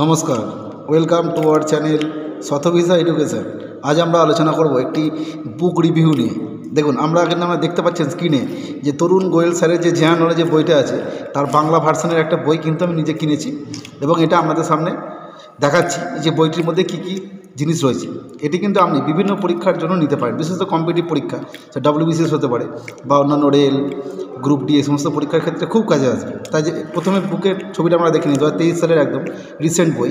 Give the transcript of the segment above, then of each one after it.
নমস্কার welcome to our channel Shatabhisha education আজ আমরা আলোচনা করব একটি বুক রিভিউ নিয়ে। দেখুন, আমরা কিন্তু আমরা দেখতে পাচ্ছেন স্ক্রিনে যে তরুণ গোয়েল স্যারের যে জেহান যে বইটা আছে, তার বাংলা ভার্সনের একটা বই কিন্তু আমি নিজে কিনেছি এবং এটা আমাদের সামনে দেখাচ্ছি। যে বইটির মধ্যে কি কী জিনিস রয়েছে। এটি কিন্তু আপনি বিভিন্ন পরীক্ষার জন্য নিতে পারেন। বিশেষত কম্পিটিভ পরীক্ষা সে ডাব্লিউবিসিএস হতে পারে বা অন্যান্য রেল গ্রুপ ডি এই সমস্ত পরীক্ষার ক্ষেত্রে খুব কাজে আসবে। তাই যে প্রথমে বুকের ছবিটা আমরা দেখে নিই, দু হাজার তেইশ সালের একদম রিসেন্ট বই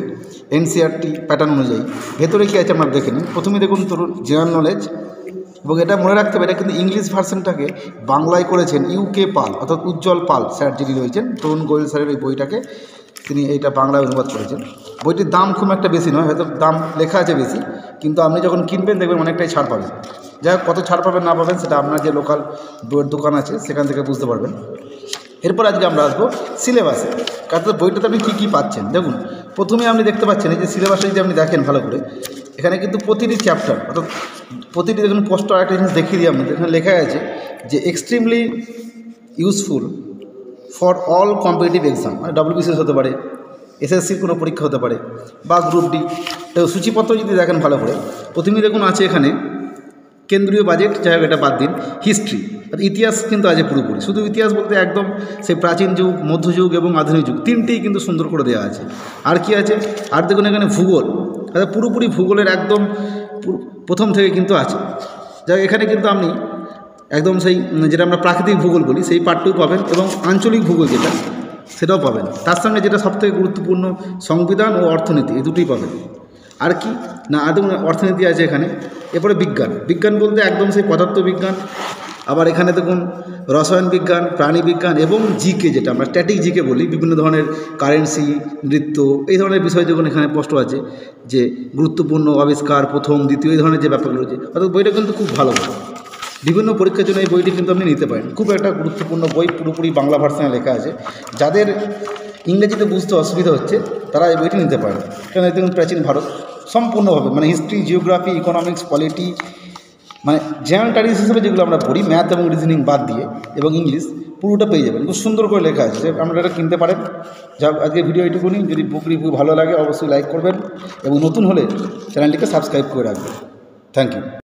এনসিআরটি প্যাটার্ন অনুযায়ী। ভেতরে কী আছে আমরা দেখে নিই। প্রথমে দেখুন তরুণ জেনারেল নলেজ এবং এটা মনে রাখতে হবে, এটা কিন্তু ইংলিশ ভার্সনটাকে বাংলায় করেছেন ইউকে পাল অর্থাৎ উজ্জ্বল পাল স্যার যিনি রয়েছেন, তরুণ গোয়েল স্যারের এই বইটাকে তিনি এইটা বাংলায় অনুবাদ করেছেন। বইটির দাম খুব একটা বেশি নয়, হয়তো দাম লেখা আছে বেশি, কিন্তু আপনি যখন কিনবেন দেখবেন অনেকটাই ছাড় পাবেন। যাই হোক, কত ছাড় পাবেন না পাবেন সেটা আপনার যে লোকাল বইয়ের দোকান আছে সেখান থেকে বুঝতে পারবেন। এরপর আজকে আমরা আসব সিলেবাসে। কারণ বইটাতে আপনি কী কী পাচ্ছেন? দেখুন প্রথমে আপনি দেখতে পাচ্ছেন এই যে সিলেবাসে যদি আপনি দেখেন ভালো করে, এখানে কিন্তু প্রতিটি চ্যাপ্টার অর্থাৎ প্রতিটি দেখুন পোস্ট একটা জিনিস দেখিয়ে দিই আপনাদের। এখানে লেখা আছে যে extremely useful for all competitive exam মানে ডব্লিউবিসিএস হতে পারে এসএসসির কোনো পরীক্ষা হতে পারে, বা গ্রুপ ডি সূচিপত্র যদি দেখেন ভালো করে, প্রথমেই দেখুন আছে এখানে, কেন্দ্রীয় বাজেট যাই হোক এটা বাদ দিন হিস্ট্রি ইতিহাস কিন্তু আছে পুরোপুরি। শুধু ইতিহাস বলতে একদম সেই প্রাচীন যুগ, মধ্যযুগ এবং আধুনিক যুগ, তিনটেই কিন্তু সুন্দর করে দেওয়া আছে। আর কি আছে? আর দেখুন এখানে ভূগোল পুরোপুরি ভূগোলের একদম প্রথম থেকে কিন্তু আছে। যাই এখানে কিন্তু আপনি একদম সেই, যেটা আমরা প্রাকৃতিক ভূগোল বলি, সেই পাঠটাও পাবেন এবং আঞ্চলিক ভূগোল যেটা, সেটাও পাবেন। তার সঙ্গে যেটা সবথেকে গুরুত্বপূর্ণ, সংবিধান ও অর্থনীতি, এই দুটোই পাবেন। আর কি? না, আদৌ অর্থনীতি আছে এখানে। এরপরে বিজ্ঞান। বিজ্ঞান বলতে একদম সেই পদার্থবিজ্ঞান, আবার এখানে দেখুন রসায়ন বিজ্ঞান, প্রাণী বিজ্ঞান এবং জিকে যেটা আমরা, স্ট্যাটিক জিকে বলি, বিভিন্ন ধরনের কারেন্সি, নৃত্য, এই ধরনের বিষয় যখন এখানে স্পষ্ট আছে যে গুরুত্বপূর্ণ আবিষ্কার, প্রথম, দ্বিতীয়, এই ধরনের যে ব্যাপারগুলো রয়েছে, অর্থাৎ বইটা কিন্তু খুব ভালো বিভিন্ন পরীক্ষার জন্য এই বইটি কিন্তু আপনি নিতে পারেন। খুব একটা গুরুত্বপূর্ণ বই, পুরোপুরি বাংলা ভার্সনে লেখা আছে। যাদের ইংরেজিতে বুঝতে অসুবিধা হচ্ছে, তারা এই বইটি নিতে পারেন। কেন দেখুন প্রাচীন ভারত। সম্পূর্ণভাবে মানে হিস্ট্রি জিওগ্রাফি ইকোনমিক্স পলিটি মানে জেনারেল স্টাডিজ হিসেবে যেগুলো আমরা পড়ি ম্যাথ এবং রিজনিং বাদ দিয়ে এবং ইংলিশ পুরোটা পেয়ে যাবেন। খুব সুন্দর করে লেখা আছে। আপনারা এটা কিনতে পারেন। যা আজকে ভিডিও এইটুকুনি যদি বুক রিভিউ ভালো লাগে, অবশ্যই লাইক করবেন এবং নতুন হলে চ্যানেলটিকে সাবস্ক্রাইব করে রাখবেন। Thank you